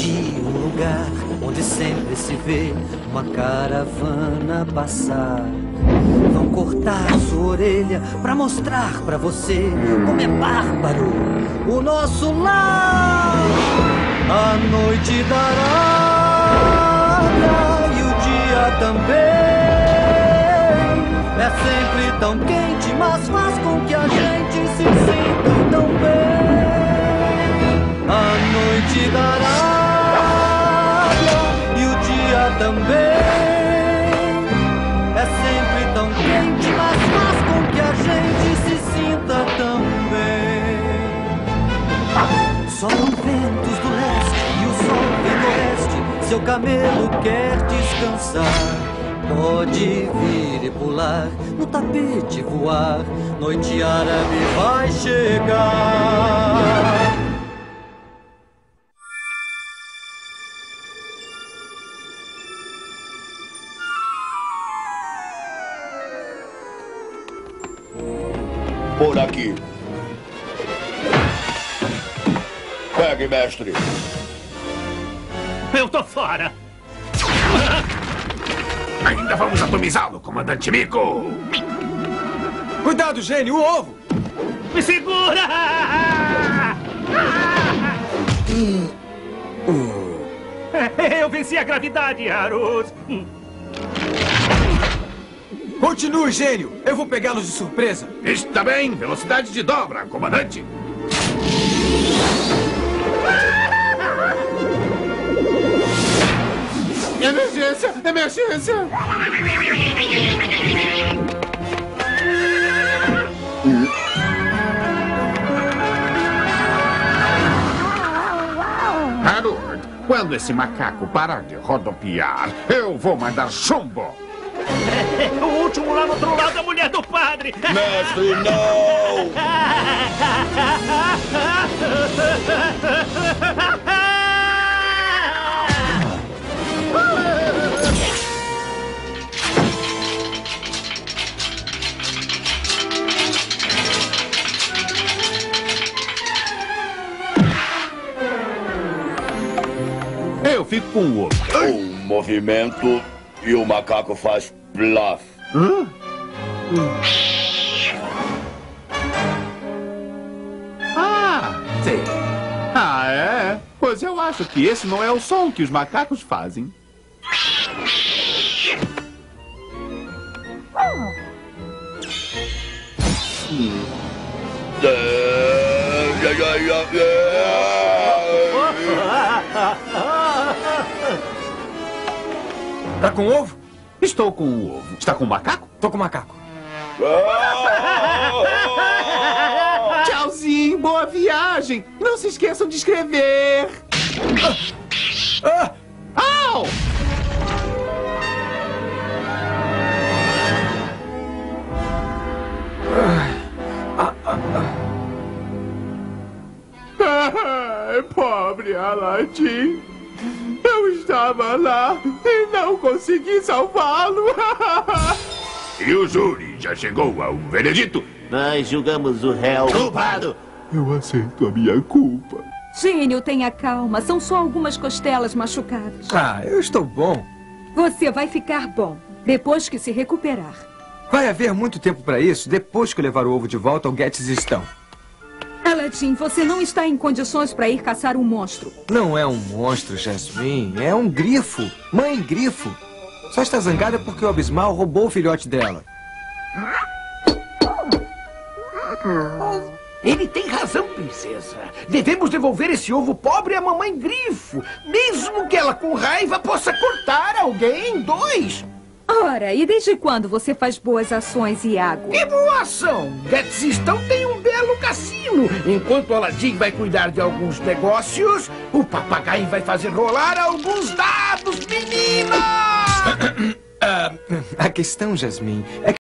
de um lugar onde sempre se vê uma caravana passar. Vão cortar sua orelha pra mostrar pra você como é bárbaro o nosso lar. A noite dará e o dia também. É sempre tão quente, mas faz com que a gente Sopram ventos do leste e o sol vem do oeste. Seu camelo quer descansar. Pode vir e pular, no tapete voar, noite árabe vai chegar. Por aqui. Pegue, mestre. Eu tô fora. Ainda vamos atomizá-lo, comandante Mico. Cuidado, gênio, o ovo! Me segura! Eu venci a gravidade, Harus. Continue, gênio! Eu vou pegá-los de surpresa! Está bem, velocidade de dobra, comandante. Emergência! Emergência! Harold, quando esse macaco parar de rodopiar, eu vou mandar chumbo. O último lá no outro lado, a mulher do padre. Mestre, não! Eu fico com o ovo. Um movimento e o macaco faz bluff. Ah, sei. Ah, é? Pois eu acho que esse não é o som que os macacos fazem. É, é, é, é. Tá com ovo? Estou com o ovo. Está com o macaco? Tô com macaco. Tchauzinho, boa viagem. Não se esqueçam de escrever. Ah! Au! Ai, pobre Aladdin. Eu estava lá e não consegui salvá-lo. E o júri já chegou ao veredito? Nós julgamos o réu culpado. Eu aceito a minha culpa. Gênio, tenha calma. São só algumas costelas machucadas. Ah, eu estou bom. Você vai ficar bom depois que se recuperar. Vai haver muito tempo para isso depois que eu levar o ovo de volta ao Gettysistão. Aladdin, você não está em condições para ir caçar um monstro. Não é um monstro, Jasmine. É um grifo. Mãe grifo. Só está zangada porque o Abismal roubou o filhote dela. Ele tem razão, princesa. Devemos devolver esse ovo pobre à mamãe grifo. Mesmo que ela, com raiva, possa cortar alguém em dois. Ora, e desde quando você faz boas ações, Iago? Que boa ação! Gatsistão tem um belo cassino. Enquanto Aladdin vai cuidar de alguns negócios, o papagaio vai fazer rolar alguns dados, menina! Ah, a questão, Jasmine, é que